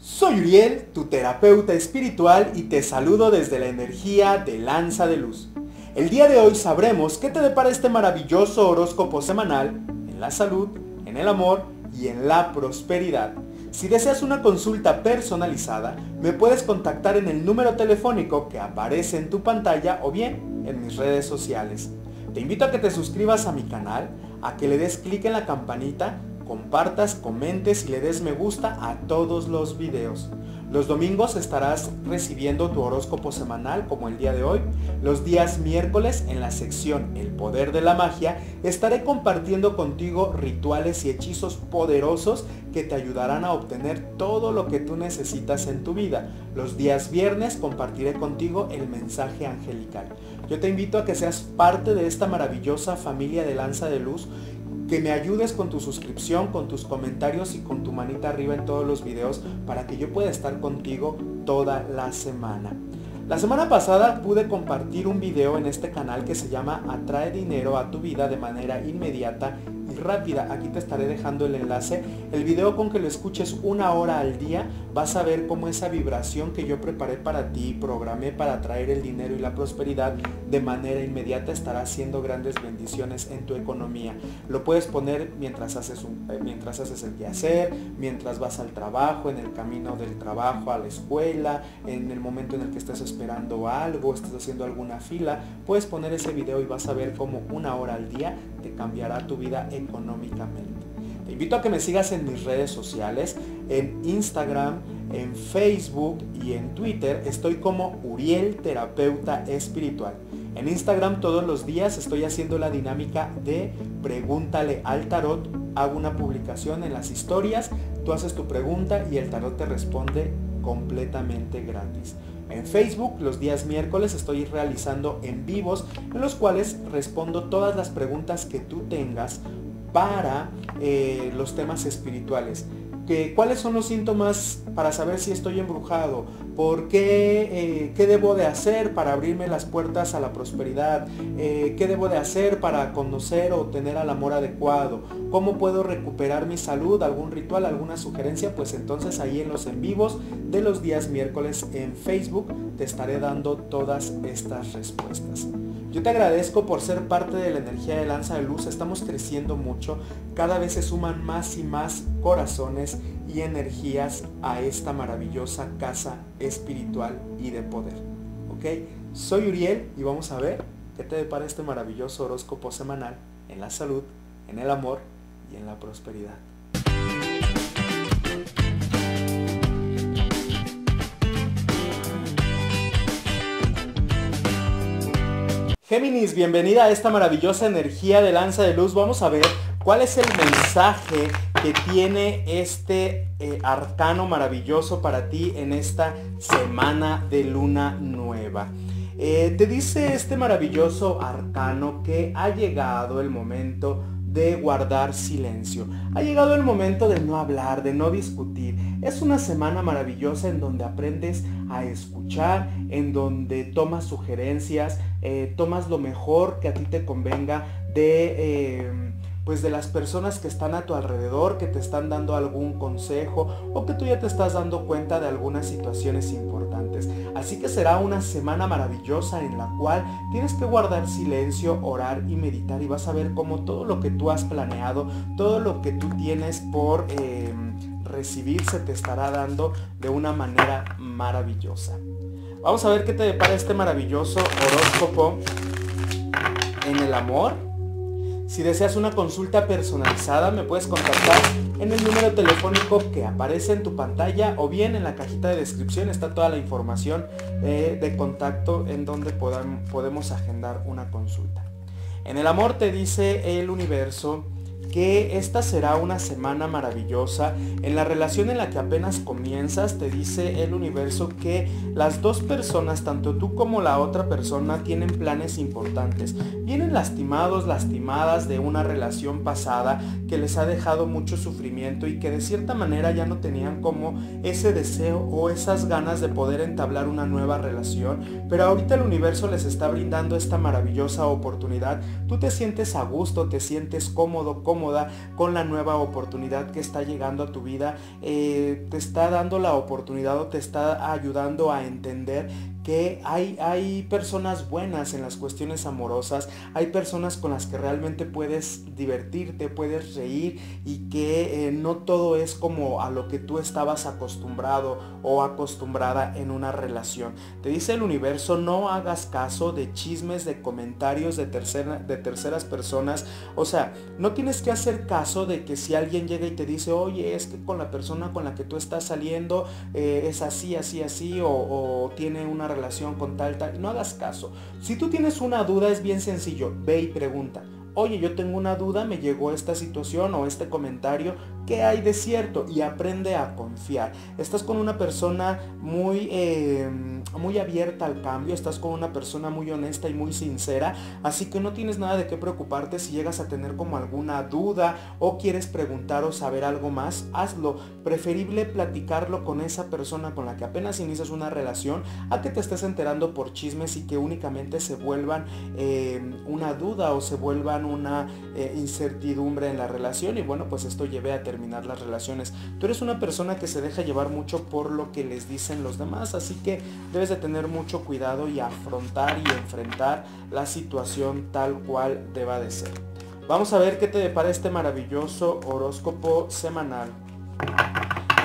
Soy Uriel, tu terapeuta espiritual y te saludo desde la energía de Lanza de Luz. El día de hoy sabremos qué te depara este maravilloso horóscopo semanal en la salud, en el amor y en la prosperidad. Si deseas una consulta personalizada, me puedes contactar en el número telefónico que aparece en tu pantalla o bien en mis redes sociales. Te invito a que te suscribas a mi canal, a que le des clic en la campanita compartas, comentes y le des me gusta a todos los videos. Los domingos estarás recibiendo tu horóscopo semanal como el día de hoy. Los días miércoles en la sección El Poder de la Magia estaré compartiendo contigo rituales y hechizos poderosos que te ayudarán a obtener todo lo que tú necesitas en tu vida. Los días viernes compartiré contigo el mensaje angelical. Yo te invito a que seas parte de esta maravillosa familia de Lanza de Luz que me ayudes con tu suscripción, con tus comentarios y con tu manita arriba en todos los videos para que yo pueda estar contigo toda la semana. La semana pasada pude compartir un video en este canal que se llama Atrae dinero a tu vida de manera inmediata rápida. Aquí te estaré dejando el enlace. El video con que lo escuches una hora al día vas a ver cómo esa vibración que yo preparé para ti, programé para traer el dinero y la prosperidad de manera inmediata estará haciendo grandes bendiciones en tu economía. Lo puedes poner mientras haces, eh, mientras haces el quehacer, mientras vas al trabajo, en el camino del trabajo a la escuela, en el momento en el que estás esperando algo, estás haciendo alguna fila. Puedes poner ese video y vas a ver cómo una hora al día te cambiará tu vida económicamente. Te invito a que me sigas en mis redes sociales, en Instagram, en Facebook y en Twitter. Estoy como Uriel Terapeuta Espiritual. En Instagram todos los días estoy haciendo la dinámica de pregúntale al tarot. Hago una publicación en las historias, tú haces tu pregunta y el tarot te responde completamente gratis. En Facebook los días miércoles estoy realizando en vivos en los cuales respondo todas las preguntas que tú tengas para eh, los temas espirituales. ¿Cuáles son los síntomas para saber si estoy embrujado? ¿Por qué, eh, qué debo de hacer para abrirme las puertas a la prosperidad? Eh, ¿Qué debo de hacer para conocer o tener al amor adecuado? ¿Cómo puedo recuperar mi salud? ¿Algún ritual? ¿Alguna sugerencia? Pues entonces ahí en los en vivos de los días miércoles en Facebook te estaré dando todas estas respuestas. Yo te agradezco por ser parte de la energía de Lanza de Luz. Estamos creciendo mucho. Cada vez se suman más y más corazones y energías a esta maravillosa casa espiritual y de poder. ¿Ok? Soy Uriel y vamos a ver qué te depara este maravilloso horóscopo semanal en la salud, en el amor y en la prosperidad. Géminis, bienvenida a esta maravillosa energía de lanza de luz. Vamos a ver cuál es el mensaje que tiene este eh, arcano maravilloso para ti en esta semana de luna nueva. Eh, te dice este maravilloso arcano que ha llegado el momento de guardar silencio. Ha llegado el momento de no hablar, de no discutir. Es una semana maravillosa en donde aprendes a escuchar, en donde tomas sugerencias, eh, tomas lo mejor que a ti te convenga de... Eh, pues de las personas que están a tu alrededor, que te están dando algún consejo o que tú ya te estás dando cuenta de algunas situaciones importantes. Así que será una semana maravillosa en la cual tienes que guardar silencio, orar y meditar y vas a ver cómo todo lo que tú has planeado, todo lo que tú tienes por eh, recibir se te estará dando de una manera maravillosa. Vamos a ver qué te depara este maravilloso horóscopo en el amor si deseas una consulta personalizada me puedes contactar en el número telefónico que aparece en tu pantalla o bien en la cajita de descripción está toda la información eh, de contacto en donde podemos agendar una consulta. En el amor te dice el universo que esta será una semana maravillosa. En la relación en la que apenas comienzas, te dice el universo que las dos personas, tanto tú como la otra persona, tienen planes importantes. Vienen lastimados, lastimadas de una relación pasada que les ha dejado mucho sufrimiento y que de cierta manera ya no tenían como ese deseo o esas ganas de poder entablar una nueva relación. Pero ahorita el universo les está brindando esta maravillosa oportunidad. Tú te sientes a gusto, te sientes cómodo, cómodo con la nueva oportunidad que está llegando a tu vida, eh, te está dando la oportunidad o te está ayudando a entender que hay, hay personas buenas en las cuestiones amorosas, hay personas con las que realmente puedes divertirte, puedes reír y que eh, no todo es como a lo que tú estabas acostumbrado o acostumbrada en una relación. Te dice el universo, no hagas caso de chismes, de comentarios de, tercera, de terceras personas. O sea, no tienes que hacer caso de que si alguien llega y te dice, oye, es que con la persona con la que tú estás saliendo eh, es así, así, así, o, o tiene una relación relación con tal, tal, no hagas caso. Si tú tienes una duda es bien sencillo, ve y pregunta oye, yo tengo una duda, me llegó esta situación o este comentario, ¿qué hay de cierto? Y aprende a confiar. Estás con una persona muy, em, muy abierta al cambio, estás con una persona muy honesta y muy sincera, así que no tienes nada de qué preocuparte si llegas a tener como alguna duda o quieres preguntar o saber algo más, hazlo. Preferible platicarlo con esa persona con la que apenas inicias una relación a que te estés enterando por chismes y que únicamente se vuelvan em, una duda o se vuelvan una eh, incertidumbre en la relación y bueno, pues esto lleve a terminar las relaciones. Tú eres una persona que se deja llevar mucho por lo que les dicen los demás, así que debes de tener mucho cuidado y afrontar y enfrentar la situación tal cual deba de ser. Vamos a ver qué te depara este maravilloso horóscopo semanal.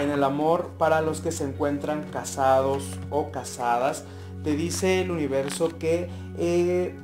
En el amor para los que se encuentran casados o casadas, te dice el universo que eh,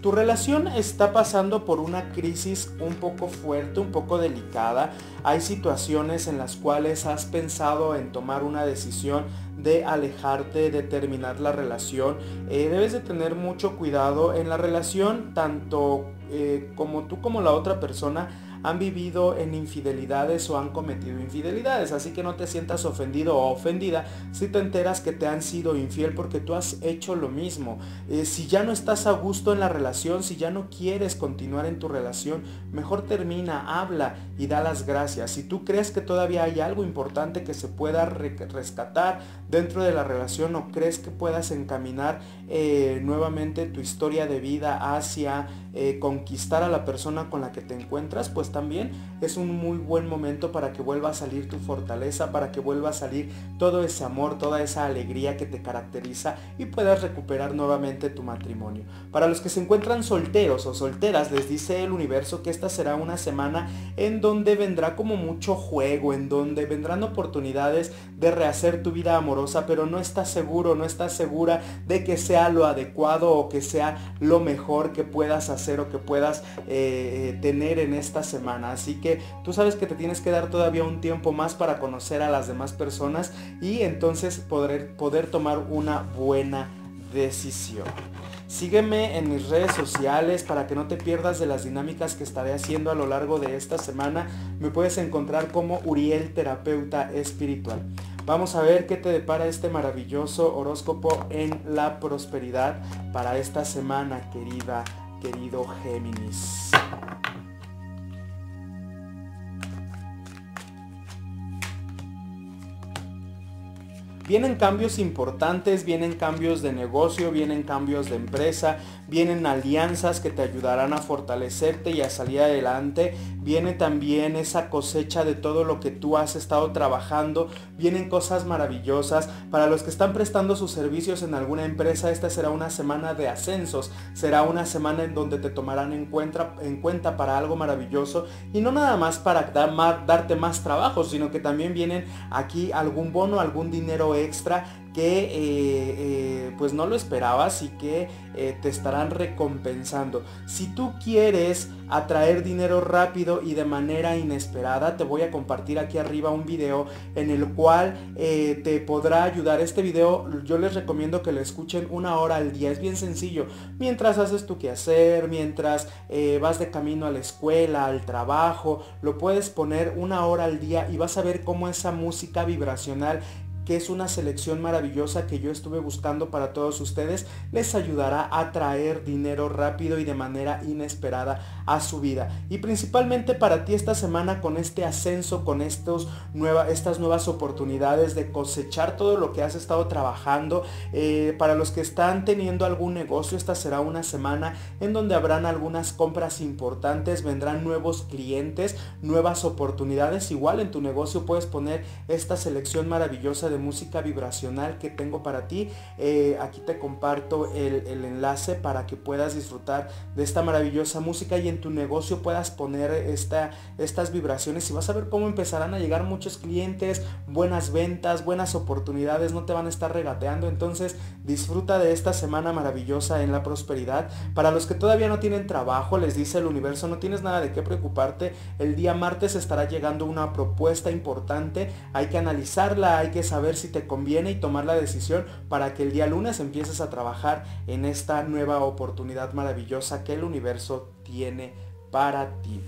tu relación está pasando por una crisis un poco fuerte, un poco delicada. Hay situaciones en las cuales has pensado en tomar una decisión de alejarte, de terminar la relación. Eh, debes de tener mucho cuidado en la relación, tanto eh, como tú como la otra persona han vivido en infidelidades o han cometido infidelidades. Así que no te sientas ofendido o ofendida si te enteras que te han sido infiel porque tú has hecho lo mismo. Eh, si ya no estás a gusto en la relación, si ya no quieres continuar en tu relación, mejor termina, habla y da las gracias. Si tú crees que todavía hay algo importante que se pueda rescatar dentro de la relación o crees que puedas encaminar eh, nuevamente tu historia de vida hacia eh, conquistar a la persona con la que te encuentras, pues también es un muy buen momento para que vuelva a salir tu fortaleza, para que vuelva a salir todo ese amor, toda esa alegría que te caracteriza y puedas recuperar nuevamente tu matrimonio. Para los que se encuentran solteros o solteras, les dice el universo que esta será una semana en donde vendrá como mucho juego, en donde vendrán oportunidades de rehacer tu vida amorosa, pero no estás seguro, no estás segura de que sea lo adecuado o que sea lo mejor que puedas hacer o que puedas eh, eh, tener en esta semana. Así que tú sabes que te tienes que dar todavía un tiempo más para conocer a las demás personas y entonces poder, poder tomar una buena decisión. Sígueme en mis redes sociales para que no te pierdas de las dinámicas que estaré haciendo a lo largo de esta semana. Me puedes encontrar como Uriel Terapeuta Espiritual. Vamos a ver qué te depara este maravilloso horóscopo en la prosperidad para esta semana, querida, querido Géminis. Vienen cambios importantes, vienen cambios de negocio, vienen cambios de empresa, vienen alianzas que te ayudarán a fortalecerte y a salir adelante. Viene también esa cosecha de todo lo que tú has estado trabajando. Vienen cosas maravillosas. Para los que están prestando sus servicios en alguna empresa, esta será una semana de ascensos. Será una semana en donde te tomarán en cuenta, en cuenta para algo maravilloso. Y no nada más para darte más trabajo, sino que también vienen aquí algún bono, algún dinero extra que eh, eh, pues no lo esperabas y que eh, te estarán recompensando. Si tú quieres atraer dinero rápido y de manera inesperada, te voy a compartir aquí arriba un video en el cual te podrá ayudar. Este video yo les recomiendo que lo escuchen una hora al día. Es bien sencillo. Mientras haces tu quehacer, mientras vas de camino a la escuela, al trabajo, lo puedes poner una hora al día y vas a ver cómo esa música vibracional que es una selección maravillosa que yo estuve buscando para todos ustedes, les ayudará a traer dinero rápido y de manera inesperada a su vida. Y principalmente para ti esta semana con este ascenso, con estos estas nuevas oportunidades de cosechar todo lo que has estado trabajando. Eh, para los que están teniendo algún negocio, esta será una semana en donde habrán algunas compras importantes, vendrán nuevos clientes, nuevas oportunidades. Igual en tu negocio puedes poner esta selección maravillosa de música vibracional que tengo para ti. Eh, aquí te comparto el, el enlace para que puedas disfrutar de esta maravillosa música y en tu negocio puedas poner esta, estas vibraciones y vas a ver cómo empezarán a llegar muchos clientes, buenas ventas, buenas oportunidades, no te van a estar regateando. Entonces disfruta de esta semana maravillosa en la prosperidad. Para los que todavía no tienen trabajo, les dice el universo, no tienes nada de qué preocuparte. El día martes estará llegando una propuesta importante. Hay que analizarla, hay que saber si te conviene y tomar la decisión para que el día lunes empieces a trabajar en esta nueva oportunidad maravillosa que el universo tiene para ti.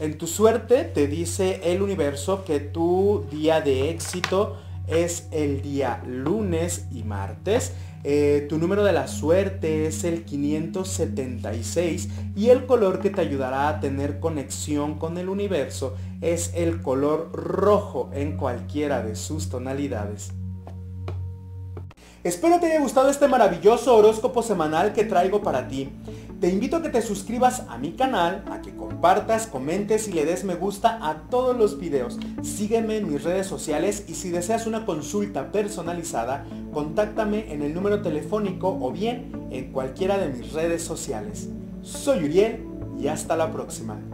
En tu suerte te dice el universo que tu día de éxito es el día lunes y martes. Eh, tu número de la suerte es el 576 y el color que te ayudará a tener conexión con el universo es el color rojo en cualquiera de sus tonalidades. Espero te haya gustado este maravilloso horóscopo semanal que traigo para ti. Te invito a que te suscribas a mi canal, a que compartas, comentes y le des me gusta a todos los videos. Sígueme en mis redes sociales y si deseas una consulta personalizada, contáctame en el número telefónico o bien en cualquiera de mis redes sociales. Soy Uriel y hasta la próxima.